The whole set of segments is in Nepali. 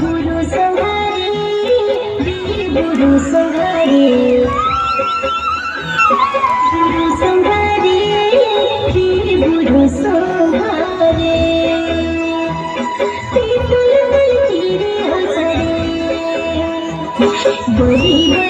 बुढो सहरि फ्री बुढो सहरि बुढो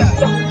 Yeah.